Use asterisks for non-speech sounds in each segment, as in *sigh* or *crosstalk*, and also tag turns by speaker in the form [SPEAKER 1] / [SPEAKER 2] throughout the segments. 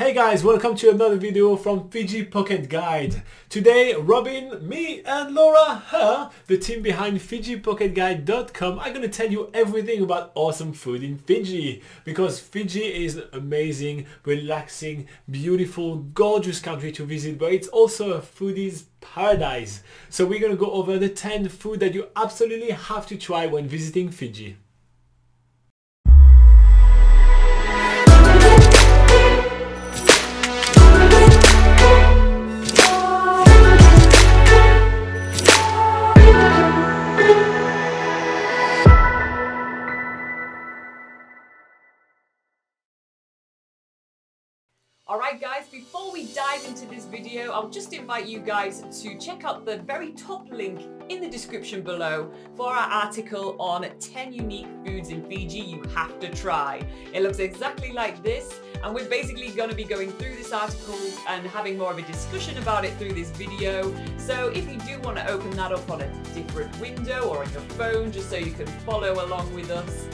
[SPEAKER 1] Hey guys, welcome to another video from Fiji Pocket Guide. Today, Robin, me and Laura, her, the team behind FijiPocketGuide.com are to tell you everything about awesome food in Fiji. Because Fiji is an amazing, relaxing, beautiful, gorgeous country to visit, but it's also a foodie's paradise. So we're to go over the 10 food that you absolutely have to try when visiting Fiji.
[SPEAKER 2] Alright guys, before we dive into this video, I'll just invite you guys to check out the very top link in the description below for our article on 10 unique foods in Fiji you have to try. It looks exactly like this and we're basically going to be going through this article and having more of a discussion about it through this video. So if you do want to open that up on a different window or on your phone just so you can follow along with us,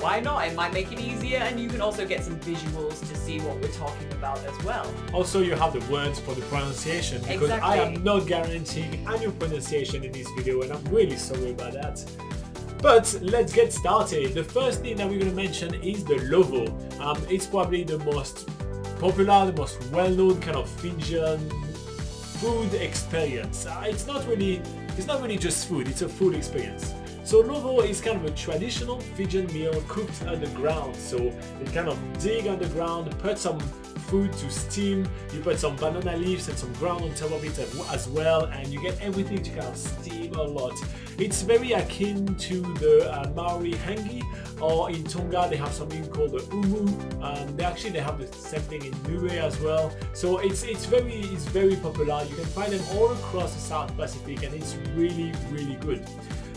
[SPEAKER 2] why not? It might make it easier and you can also get some visuals to see what we're talking about as well.
[SPEAKER 1] Also, you have the words for the pronunciation because
[SPEAKER 2] Exactly.
[SPEAKER 1] I am not guaranteeing any pronunciation in this video and I'm really sorry about that. But let's get started. The first thing that we're going to mention is the Lovo. Um, it's probably the most popular, the most well-known kind of Fijian food experience. Uh, it's not really, it's not really just food. It's a food experience. So Lovo is kind of a traditional Fijian meal cooked underground. So you kind of dig underground, put some food to steam, you put some banana leaves and some ground on top of it as well, and you get everything to kind of steam a lot. It's very akin to the uh, Maori hangi, or in Tonga they have something called the umu. Um, they actually they have the same thing in Niue as well. So it's it's very it's very popular. You can find them all across the South Pacific, and it's really really good.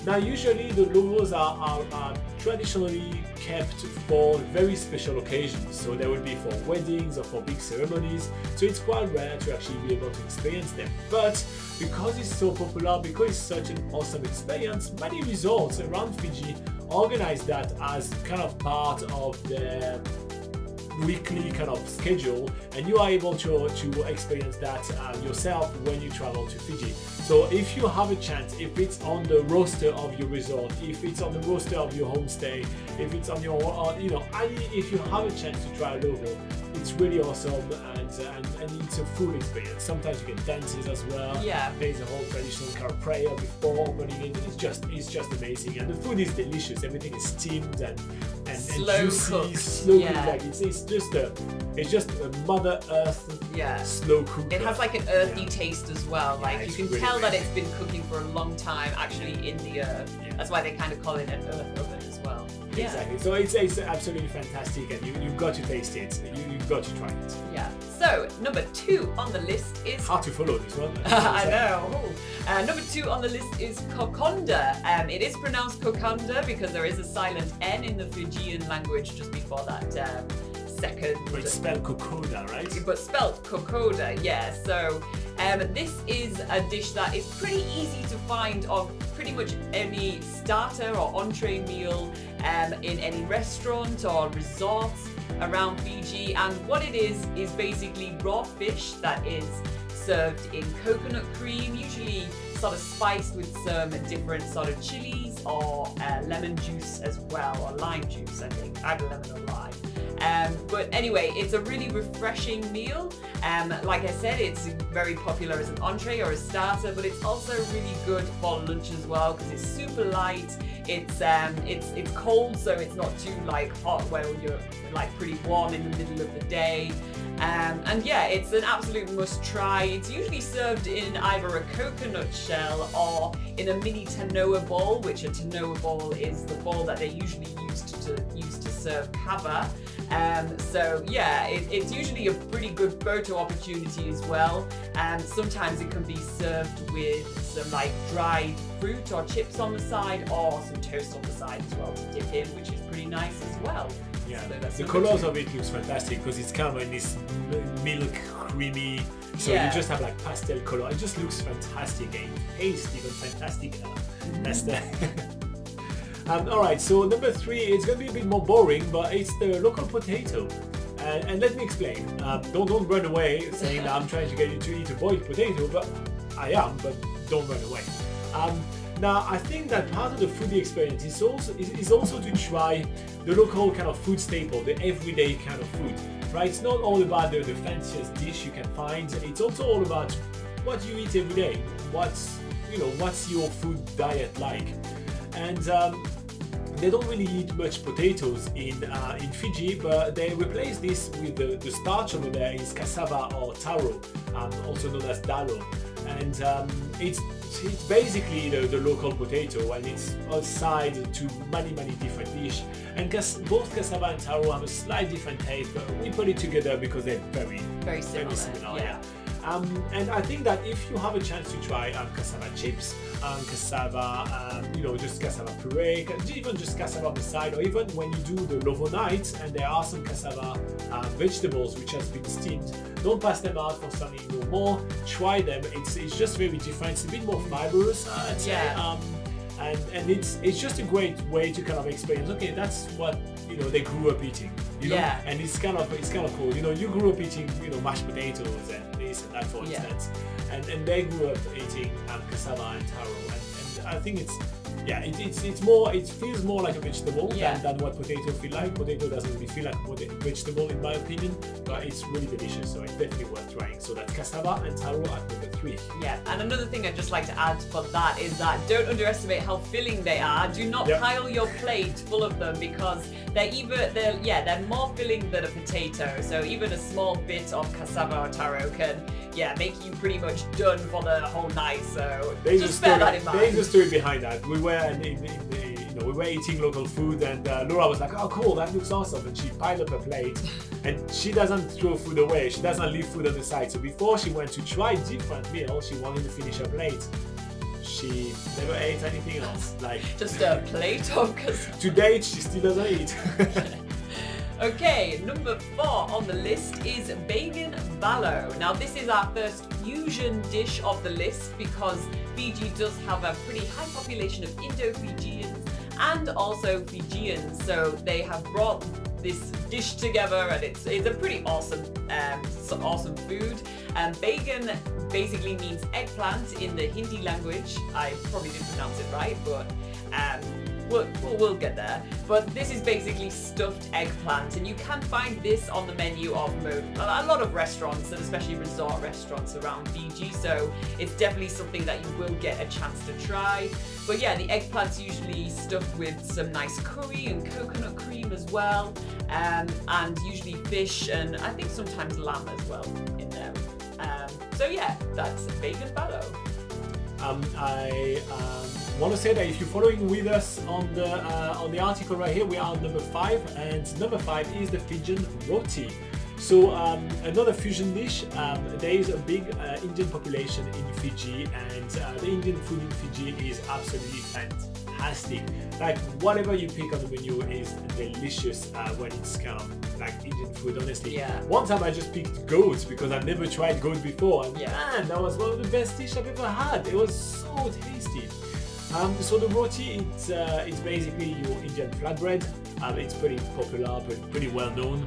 [SPEAKER 1] Now, usually the lovos are, are, are, traditionally kept for very special occasions. So they would be for weddings or for big ceremonies. So it's quite rare to actually be able to experience them. But because it's so popular, because it's such an awesome experience, many resorts around Fiji organize that as kind of part of their weekly kind of schedule and you are able to, to experience that uh, yourself when you travel to Fiji. So if you have a chance, if it's on the roster of your resort, if it's on the roster of your homestay, if it's on your, uh, you know, any, if you have a chance to try Lovo, it's really awesome and, and, and it's a full experience. Sometimes you get dances as well.
[SPEAKER 2] Yeah.
[SPEAKER 1] There's a whole traditional kind of prayer before opening it. It's just it's just amazing and the food is delicious. Everything is steamed and and, and
[SPEAKER 2] Slow
[SPEAKER 1] juicy,
[SPEAKER 2] cooked,
[SPEAKER 1] slow
[SPEAKER 2] yeah.
[SPEAKER 1] cooked. Like it's, it's just a it's just a Mother Earth
[SPEAKER 2] Yeah.
[SPEAKER 1] slow cook.
[SPEAKER 2] It has like an earthy
[SPEAKER 1] Yeah.
[SPEAKER 2] taste as well.
[SPEAKER 1] Yeah,
[SPEAKER 2] like you can
[SPEAKER 1] really
[SPEAKER 2] tell that it's been cooking for a long time actually in the earth. That's why they kind of call it an earth oven as well. Yeah.
[SPEAKER 1] Exactly. So it's, it's absolutely fantastic and you, you've got to taste it. You, you've got to try it.
[SPEAKER 2] Yeah. So number two on the list is
[SPEAKER 1] Hard to follow this one. *laughs*
[SPEAKER 2] I know. Uh, number two on the list is Kokonda. Um, it is pronounced Kokunda because there is a silent N in the Fijian language just before that um, second.
[SPEAKER 1] But it's spelled Kokoda, right?
[SPEAKER 2] but spelled Kokoda, yeah. So um, this is a dish that is pretty easy to find on pretty much any starter or entree meal um, in any restaurant or resort around Fiji. And what it is is basically raw fish that is served in coconut cream, usually sort of spiced with some different sort of chilies or uh, lemon juice as well, or lime juice, I think, either lemon or lime. Um, but anyway, it's a really refreshing meal. Um, like I said, it's very popular as an entree or a starter, but it's also really good for lunch as well because it's super light. It's um, it's it's cold, so it's not too like hot where you're like pretty warm in the middle of the day. Um, and yeah, it's an absolute must try. It's usually served in either a coconut shell or in a mini tanoa bowl, which a tanoa bowl is the bowl that they usually use to, to use to serve kava. Um, so yeah, it, it's usually a pretty good photo opportunity as well. And sometimes it can be served with some like dried fruit or chips on the side, or some toast on the side as well to dip in, which is pretty nice as well.
[SPEAKER 1] Yeah,
[SPEAKER 2] So
[SPEAKER 1] the colors
[SPEAKER 2] two.
[SPEAKER 1] of it looks fantastic because it's kind of in this milk creamy. So
[SPEAKER 2] Yeah.
[SPEAKER 1] you just have like pastel color. It just looks fantastic and it tastes even fantastic. Uh,
[SPEAKER 2] Mm-hmm.
[SPEAKER 1] that's the. *laughs* um, all right, so number three, it's gonna be a bit more boring, but it's the local potato. And, and let me explain. Um, don't don't run away saying that I'm trying to get you to eat a boiled potato, but I am. But don't run away. Um, now, I think that part of the foodie experience is also is also to try the local kind of food staple, the everyday kind of food. Right? It's not all about the, the fanciest dish you can find. It's also all about what you eat every day. What's you know what's your food diet like? And um, they don't really eat much potatoes in uh, in Fiji, but they replace this with the, the starch over there is cassava or taro, um, also known as dalo, and um, it's it's basically the, the local potato and it's outside to many many different dishes and cas- both cassava and taro have a slightly different taste but we put it together because they're very
[SPEAKER 2] very similar,
[SPEAKER 1] very similar
[SPEAKER 2] yeah.
[SPEAKER 1] yeah. Um, and I think that if you have a chance to try um, cassava chips, um, cassava, um, you know, just cassava puree, even just cassava on the side, or even when you do the lovo night and there are some cassava uh, vegetables which has been steamed, don't pass them out for something no more. Try them. It's it's just very different. It's a bit more fibrous, uh, I'd say. And and it's it's just a great way to kind of experience. Okay, that's what you know they grew up eating. You know?
[SPEAKER 2] Yeah.
[SPEAKER 1] And it's kind of it's kind of cool. You know, you grew up eating you know mashed potatoes and this and that for
[SPEAKER 2] Yeah.
[SPEAKER 1] instance, and and they grew up eating um, cassava and taro, and, and I think it's yeah, it, it's it's more it feels more like a vegetable
[SPEAKER 2] Yeah.
[SPEAKER 1] than, than what potato feel like. Potato doesn't really feel like a vegetable in my opinion, but it's really delicious, so it's definitely worth trying. So that's cassava and taro at number three.
[SPEAKER 2] Yeah, and another thing I'd just like to add for that is that don't underestimate how filling they are. Do not
[SPEAKER 1] Yep.
[SPEAKER 2] pile your plate full of them because they're even they're yeah they're more filling than a potato. So even a small bit of cassava or taro can yeah make you pretty much done for the whole night. So
[SPEAKER 1] There's
[SPEAKER 2] just bear
[SPEAKER 1] story.
[SPEAKER 2] that in mind.
[SPEAKER 1] There's a story behind that. We were in, in, in the, you know, we were eating local food, and uh, Laura was like, "Oh, cool, that looks awesome," and she piled up a plate. and she doesn't throw food away. She doesn't leave food on the side. So before she went to try different meals, she wanted to finish her plate. She never ate anything else. Like *laughs*
[SPEAKER 2] Just a plate of cassava. *laughs*
[SPEAKER 1] to date, she still doesn't eat. *laughs*
[SPEAKER 2] Okay, number four on the list is Baigan Ballo. Now, this is our first fusion dish of the list because Fiji does have a pretty high population of Indo-Fijians and also Fijians, so they have brought this dish together, and it's it's a pretty awesome um, so awesome food. Um, baigan basically means eggplant in the Hindi language. I probably didn't pronounce it right, but um, We'll, we'll, get there. But this is basically stuffed eggplant, and you can find this on the menu of a lot of restaurants, and especially resort restaurants around Fiji. So it's definitely something that you will get a chance to try. But yeah, the eggplant's usually stuffed with some nice curry and coconut cream as well, um, and usually fish and I think sometimes lamb as well in there. Um, so yeah, that's baigan ballo.
[SPEAKER 1] Um, I um, want to say that if you're following with us on the uh, on the article right here, we are on number five, and number five is the Fijian roti. So um, another fusion dish. Um, there is a big uh, Indian population in Fiji, and uh, the Indian food in Fiji is absolutely fantastic. Like whatever you pick on the menu is delicious uh, when it's kind of like Indian food. Honestly,
[SPEAKER 2] Yeah.
[SPEAKER 1] One time I just picked goat because I've never tried goat before, and
[SPEAKER 2] Yeah.
[SPEAKER 1] man, that was one of the best dish I've ever had. It was so tasty. Um, so the roti, it's uh, it's basically your Indian flatbread. Um, it's pretty popular, but pretty well known.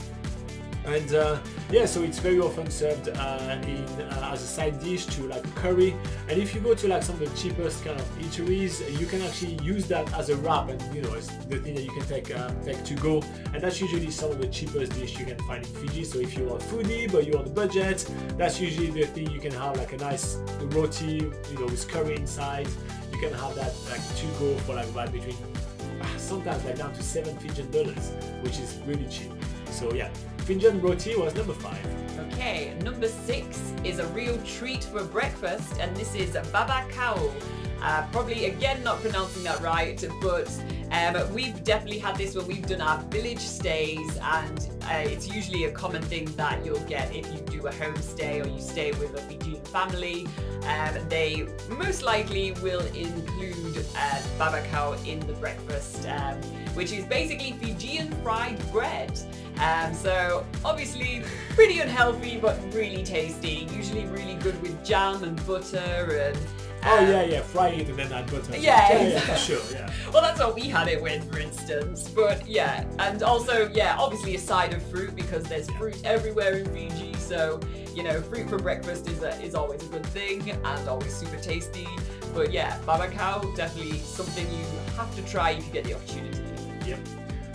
[SPEAKER 1] And uh, yeah, so it's very often served uh, in uh, as a side dish to like curry. And if you go to like some of the cheapest kind of eateries, you can actually use that as a wrap, and you know it's the thing that you can take um, take to go. And that's usually some of the cheapest dish you can find in Fiji. So if you're a foodie but you're on a budget, that's usually the thing you can have like a nice roti, you know, with curry inside. You can have that like to go for like about between sometimes like down to seven Fijian dollars, which is really cheap. So yeah, Fijian roti was number five.
[SPEAKER 2] Okay, number six is a real treat for breakfast, and this is babakau. Uh, probably again not pronouncing that right, but um, we've definitely had this when we've done our village stays, and uh, it's usually a common thing that you'll get if you do a homestay or you stay with a Fijian family. Um, they most likely will include uh, babakau in the breakfast, um, which is basically Fijian fried bread. Um, so obviously pretty unhealthy, but really tasty. Usually really good with jam and butter and
[SPEAKER 1] Oh
[SPEAKER 2] Um,
[SPEAKER 1] yeah, yeah, fry it and then add butter.
[SPEAKER 2] Yeah,
[SPEAKER 1] yeah, sure, yeah.
[SPEAKER 2] Well, that's what we had it with, for instance. But yeah, and also, yeah, obviously a side of fruit because there's fruit everywhere in Fiji. So, you know, fruit for breakfast is, a, is always a good thing and always super tasty. But yeah, babakau, definitely something you have to try if you get the opportunity.
[SPEAKER 1] Yep.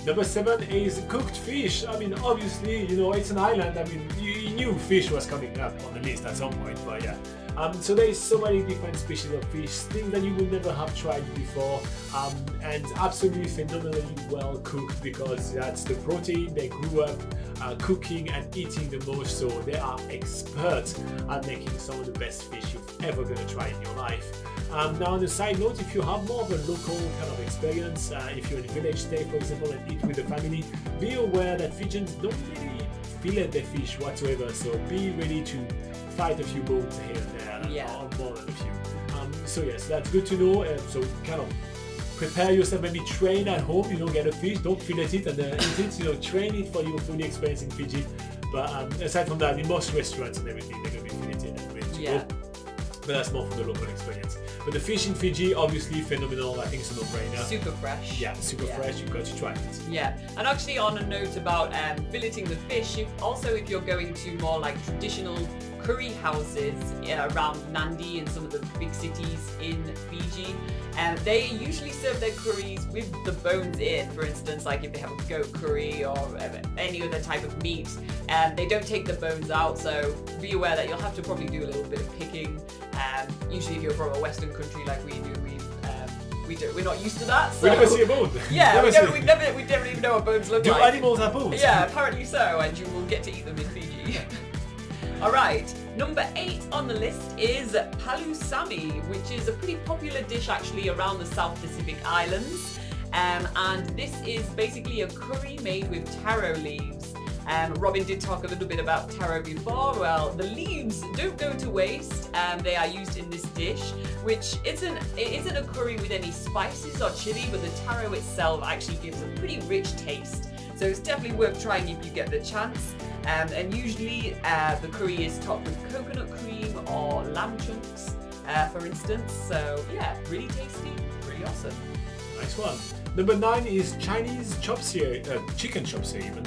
[SPEAKER 1] Number seven is cooked fish. I mean, obviously, you know, it's an island. I mean, you, knew fish was coming up on the list at some point, but yeah. Um, so there is so many different species of fish, things that you would never have tried before, um, and absolutely phenomenally well cooked because that's the protein they grew up uh, cooking and eating the most. So they are experts at making some of the best fish you've ever gonna try in your life. Um, now, on a side note, if you have more of a local kind of experience, uh, if you're in a village stay, for example, and eat with the family, be aware that Fijians don't really fillet their fish whatsoever. So be ready to fight a few bones here and there,
[SPEAKER 2] Yeah.
[SPEAKER 1] or more than a few. Um, so yes, that's good to know. Uh, so kind of prepare yourself, maybe train at home. You know, get a fish, don't fillet it and uh, eat it. You know, train it for your food experience in Fiji. But um, aside from that, in most restaurants and everything, they're gonna be filleted and ready to
[SPEAKER 2] Yeah.
[SPEAKER 1] go. But that's more for the local experience. But the fish in Fiji, obviously phenomenal. I think it's a no-brainer.
[SPEAKER 2] Super fresh.
[SPEAKER 1] Yeah, super
[SPEAKER 2] Yeah.
[SPEAKER 1] fresh. You've got to try it.
[SPEAKER 2] Yeah, and actually on a note about um, filleting the fish, if, also if you're going to more like traditional curry houses uh, around Nandi and some of the big cities in Fiji, um, they usually serve their curries with the bones in. For instance, like if they have a goat curry or uh, any other type of meat, and they don't take the bones out. So be aware that you'll have to probably do a little bit of picking. Um, usually, if you're from a Western country like we do, we um, we do, we're not used to that. So
[SPEAKER 1] We never see a bone. *laughs*
[SPEAKER 2] yeah,
[SPEAKER 1] Never
[SPEAKER 2] we don't, we never, we never even know what bones look
[SPEAKER 1] Do
[SPEAKER 2] like.
[SPEAKER 1] animals have bones?
[SPEAKER 2] Yeah, apparently so, and you will get to eat them in Fiji. *laughs* All right, number eight on the list is palusami, which is a pretty popular dish actually around the South Pacific Islands. Um, and this is basically a curry made with taro leaves. Um, Robin did talk a little bit about taro before. Well, the leaves don't go to waste. Um, they are used in this dish, which isn't it isn't a curry with any spices or chili, but the taro itself actually gives a pretty rich taste. So it's definitely worth trying if you get the chance. Um, and usually uh, the curry is topped with coconut cream or lamb chunks, uh, for instance. So yeah, really tasty, really awesome.
[SPEAKER 1] Nice one. Number nine is Chinese chop suey, uh, chicken chop suey even.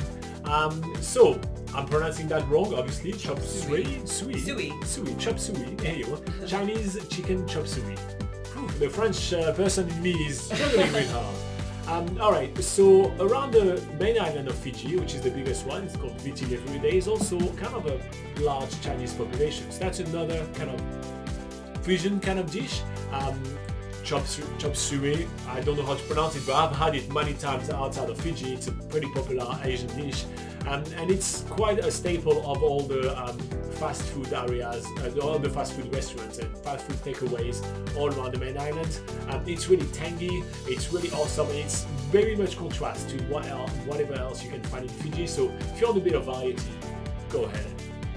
[SPEAKER 1] Um, so I'm pronouncing that wrong, obviously. Chop suey, suey,
[SPEAKER 2] Suey.
[SPEAKER 1] suey, chop suey. There you go. *laughs* Chinese chicken chop suey. The French uh, person in me is struggling with her. Um, all right, so around the main island of Fiji, which is the biggest one, it's called Viti Levu, there is also kind of a large Chinese population. So that's another kind of fusion kind of dish. Um, chop, suey, I don't know how to pronounce it, but I've had it many times outside of Fiji. It's a pretty popular Asian dish, um, and it's quite a staple of all the um, fast food areas, uh, all the fast food restaurants and fast food takeaways all around the main island. Um, it's really tangy, it's really awesome, and it's very much contrast to what else, whatever else you can find in Fiji. So if you want a bit of variety, go ahead,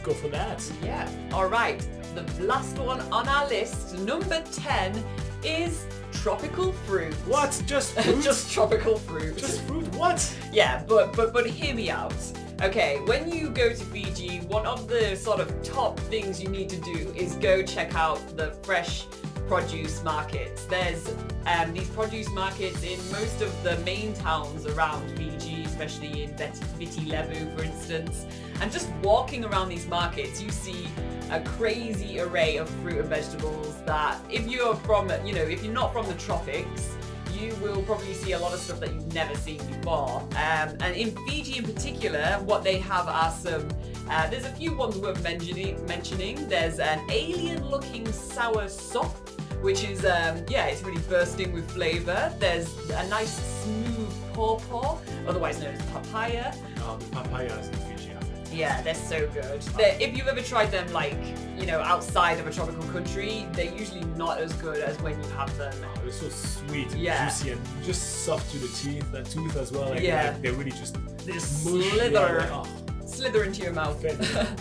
[SPEAKER 1] go for that.
[SPEAKER 2] Yeah. All right. The last one on our list, number ten, is tropical fruit.
[SPEAKER 1] What? Just *laughs* fruit?
[SPEAKER 2] Just tropical fruit.
[SPEAKER 1] Just fruit? What?
[SPEAKER 2] Yeah, but but but hear me out. Okay, when you go to Fiji, one of the sort of top things you need to do is go check out the fresh produce markets. There's um, these produce markets in most of the main towns around Fiji, especially in Viti Levu, for instance. And just walking around these markets, you see a crazy array of fruit and vegetables that if you're from, you know, if you're not from the tropics, you will probably see a lot of stuff that you've never seen before. Um, and in Fiji in particular, what they have are some. Uh, there's a few ones worth mentioning. Mentioning there's an alien-looking sour sop, which is um, yeah, it's really bursting with flavour. There's a nice smooth pawpaw, otherwise known as papaya.
[SPEAKER 1] Um, papayas in Fiji, I think.
[SPEAKER 2] Yeah, they're so good. They're, if you've ever tried them, like you know, outside of a tropical country, they're usually not as good as when you have them
[SPEAKER 1] Oh, they're so sweet and
[SPEAKER 2] Yeah.
[SPEAKER 1] juicy and just soft to the teeth, the tooth as well. Like,
[SPEAKER 2] Yeah.
[SPEAKER 1] like, they really just
[SPEAKER 2] They just slither.
[SPEAKER 1] Yeah, like,
[SPEAKER 2] slither into your mouth.
[SPEAKER 1] oh,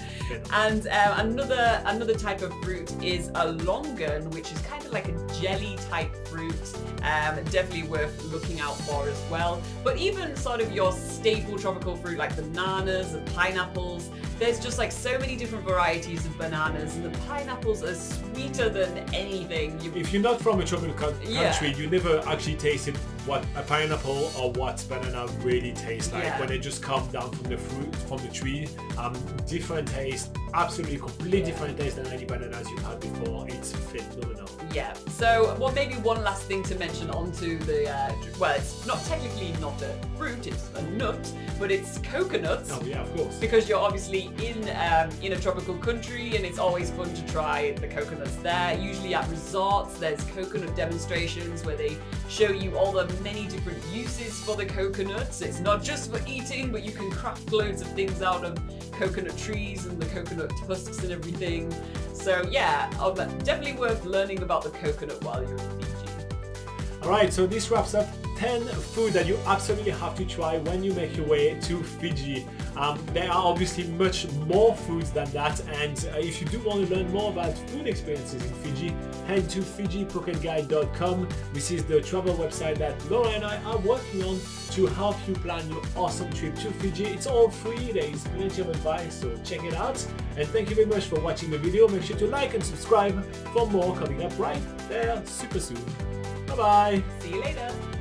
[SPEAKER 1] *laughs*
[SPEAKER 2] and um, another another type of fruit is a longan, which is kind of like a jelly type fruit. Um, definitely worth looking out for as well. But even sort of your staple tropical fruit like bananas and pineapples, there's just like so many different varieties of bananas, and the pineapples are sweeter than anything. You,
[SPEAKER 1] If you're not from a tropical co-
[SPEAKER 2] Yeah.
[SPEAKER 1] country, you never actually tasted what a pineapple or what banana really tastes like
[SPEAKER 2] Yeah.
[SPEAKER 1] when they just come down from the fruit from the tree. Um, different taste, absolutely completely different taste than any bananas you've had before. It's phenomenal.
[SPEAKER 2] yeah. So, well, maybe one last thing to mention onto the uh, well, it's not technically not a fruit; it's a nut, but it's coconuts.
[SPEAKER 1] Oh yeah, of course.
[SPEAKER 2] because you're obviously in um, in a tropical country and it's always fun to try the coconuts there. Usually at resorts, there's coconut demonstrations where they show you all the many different uses for the coconuts. It's not just for eating, but you can craft loads of things out of coconut trees and the coconut husks and everything. So yeah, um, definitely worth learning about the coconut while you're in Fiji.
[SPEAKER 1] Alright, so this wraps up 10 food that you absolutely have to try when you make your way to Fiji. Um, there are obviously much more foods than that, and uh, if you do want to learn more about food experiences in Fiji, head to FijiPocketGuide.com. This is the travel website that Laura and I are working on to help you plan your awesome trip to Fiji. It's all free, there is plenty of advice, so check it out. And thank you very much for watching the video. Make sure to like and subscribe for more coming up right there super soon. Bye bye.
[SPEAKER 2] See you later.